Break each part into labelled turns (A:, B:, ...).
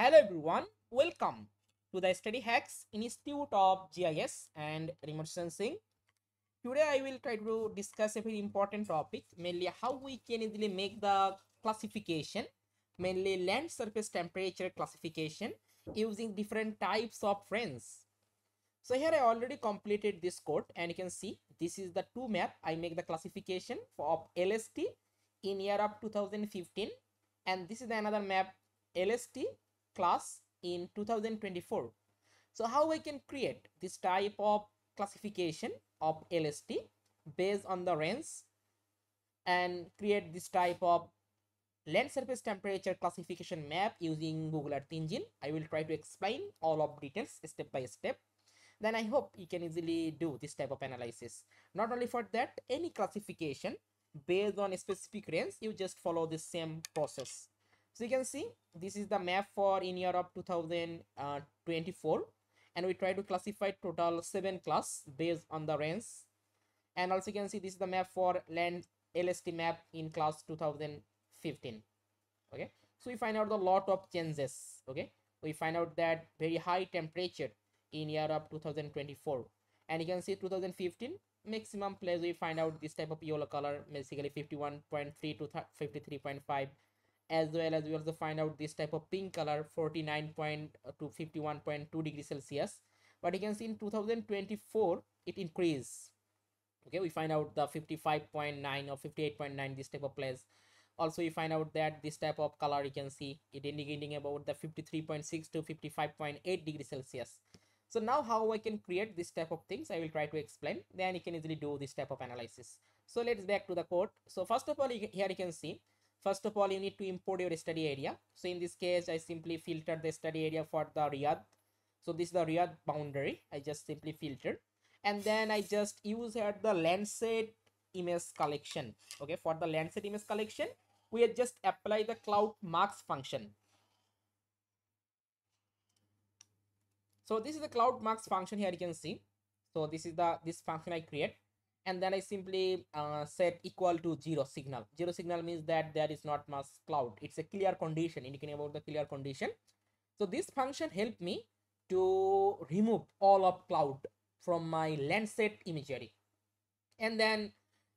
A: Hello everyone, welcome to the Study Hacks Institute of GIS and Remote Sensing. Today I will try to discuss a very important topic, mainly how we can easily make the classification, mainly land surface temperature classification using different types of frames. So here I already completed this code and you can see this is the two map I make the classification of LST in year of 2015 and this is another map LST class in 2024. So how I can create this type of classification of LST based on the range and create this type of land surface temperature classification map using Google Earth Engine. I will try to explain all of details step by step. Then I hope you can easily do this type of analysis. Not only for that, any classification based on a specific range, you just follow the same process. So you can see this is the map for in year of 2024 uh, and we try to classify total seven class based on the range. And also you can see this is the map for land LST map in class 2015 okay? So we find out the lot of changes. Okay? We find out that very high temperature in year of 2024 and you can see 2015 maximum place we find out this type of yellow color basically 51.3 to 53.5 as well as we also find out this type of pink color 49 point uh, to 51.2 degrees celsius. But you can see in 2024 it increased. Okay we find out the 55.9 or 58.9 this type of place. Also you find out that this type of color you can see it indicating about the 53.6 to 55.8 degrees celsius. So now how i can create this type of things i will try to explain. Then you can easily do this type of analysis. So let's back to the code so first of all here you can see first of all you need to import your study area. So in this case i simply filter the study area for the riyadh. So this is the riyadh boundary. I just simply filtered and then i just use here the landsat image collection. Okay for the landsat image collection we just apply the cloud mask function. So this is the cloud mask function here you can see. So this is the this function i create and then I simply uh, set equal to zero signal. Zero signal means that there is not much cloud. It's a clear condition indicating about the clear condition. So this function helped me to remove all of cloud from my Landsat imagery. And then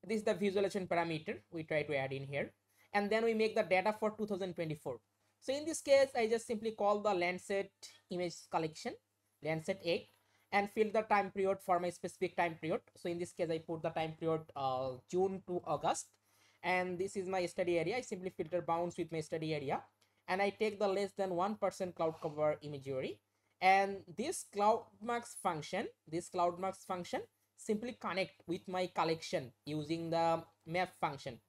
A: this is the visualization parameter we try to add in here. And then we make the data for 2024. So in this case, I just simply call the Landsat image collection, Landsat 8 and fill the time period for my specific time period. So in this case i put the time period uh, june to august. And this is my study area. I simply filter bounds with my study area. And i take the less than one percent cloud cover imagery. And this cloud mask function this cloud mask function simply connect with my collection using the map function.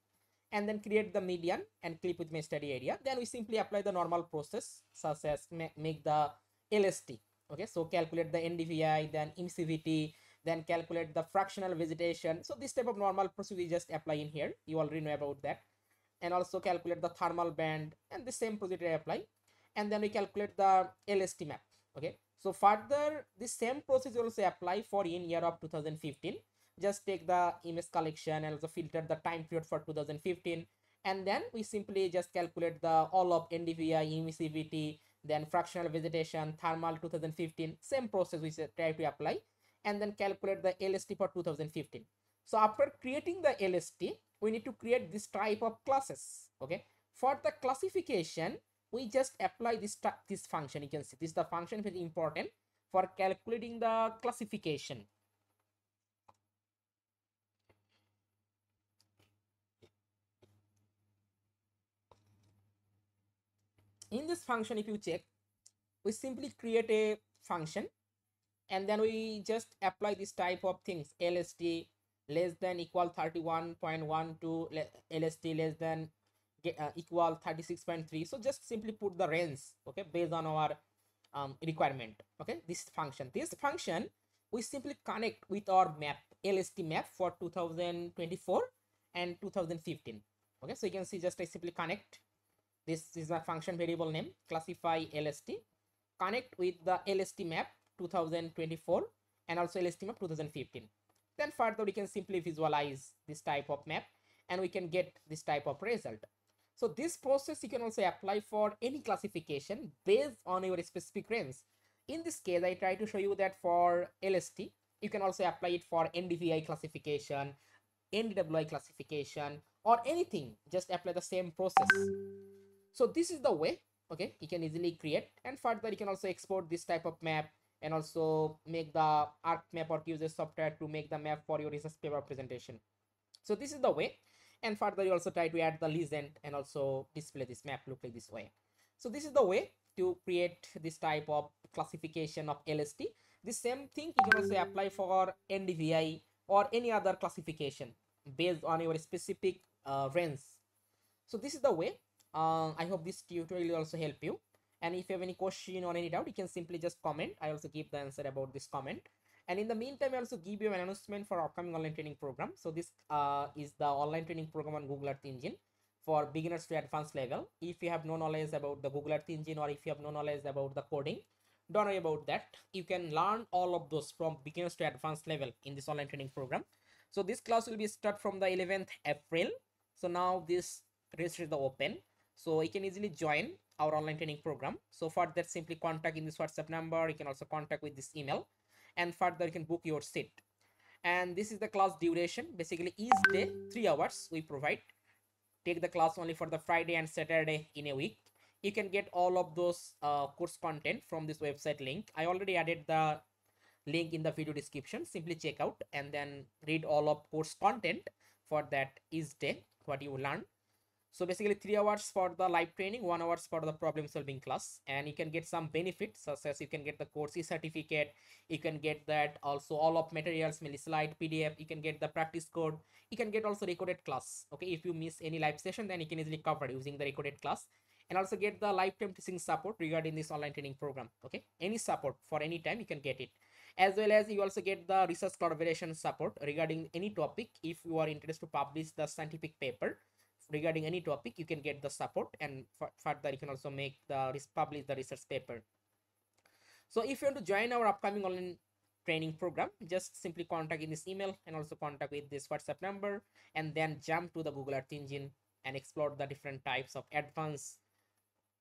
A: And then create the median and clip with my study area. Then we simply apply the normal process such as make the lst okay so calculate the ndvi then emissivity then calculate the fractional vegetation. So this type of normal procedure just apply in here. You already know about that. And also calculate the thermal band and the same procedure I apply. And then we calculate the lst map okay? So further the same process also apply for in year of 2015 just take the image collection and also filter the time period for 2015 and then we simply just calculate the all of ndvi emissivity then fractional vegetation, thermal 2015, same process we try to apply and then calculate the LST for 2015. So after creating the LST, we need to create this type of classes. Okay. For the classification, we just apply this this function. You can see this is the function very important for calculating the classification. In this function if you check we simply create a function and then we just apply this type of things lst less than equal 31.1 to lst less than uh, equal 36.3 so just simply put the range okay based on our um, requirement okay this function. This function we simply connect with our map lst map for 2024 and 2015 okay. So you can see just i simply connect this is a function variable name classify lst connect with the lst map 2024 and also lst map 2015 then further we can simply visualize this type of map and we can get this type of result. So this process you can also apply for any classification based on your specific range. In this case i try to show you that for lst you can also apply it for ndvi classification ndwi classification or anything. Just apply the same process so this is the way okay you can easily create and further you can also export this type of map and also make the ArcMap or QGIS software to make the map for your research paper presentation. So this is the way. And further, you also try to add the legend and also display this map look like this way. So this is the way to create this type of classification of LST. The same thing you can also apply for NDVI or any other classification based on your specific uh, range. So this is the way. Uh, I hope this tutorial will also help you. And if you have any question or any doubt you can simply just comment. I also give the answer about this comment. And in the meantime i also give you an announcement for upcoming online training program. So this uh, is the online training program on google earth engine for beginners to advanced level. If you have no knowledge about the google earth engine or if you have no knowledge about the coding don't worry about that. You can learn all of those from beginners to advanced level in this online training program. So this class will be start from the 11th april. So now this registry is the open so you can easily join our online training program. So for that simply contact in this whatsapp number. You can also contact with this email. And further you can book your seat. And this is the class duration. Basically each day three hours we provide. Take the class only for the friday and saturday in a week. You can get all of those uh, course content from this website link. I already added the link in the video description. Simply check out and then read all of course content for that each day what you learn so basically three hours for the live training, one hours for the problem solving class. And you can get some benefits such as you can get the course certificate. You can get that also all of materials, mainly slide, PDF. You can get the practice code. You can get also recorded class. Okay, if you miss any live session, then you can easily cover using the recorded class. And also get the lifetime teaching support regarding this online training program. Okay, any support for any time you can get it as well as you also get the research collaboration support regarding any topic if you are interested to publish the scientific paper regarding any topic you can get the support and further you can also make the publish the research paper. So if you want to join our upcoming online training program just simply contact in this email and also contact with this whatsapp number and then jump to the google earth engine and explore the different types of advanced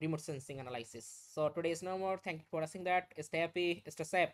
A: remote sensing analysis. So today is no more. Thank you for watching that. Stay happy. Stay safe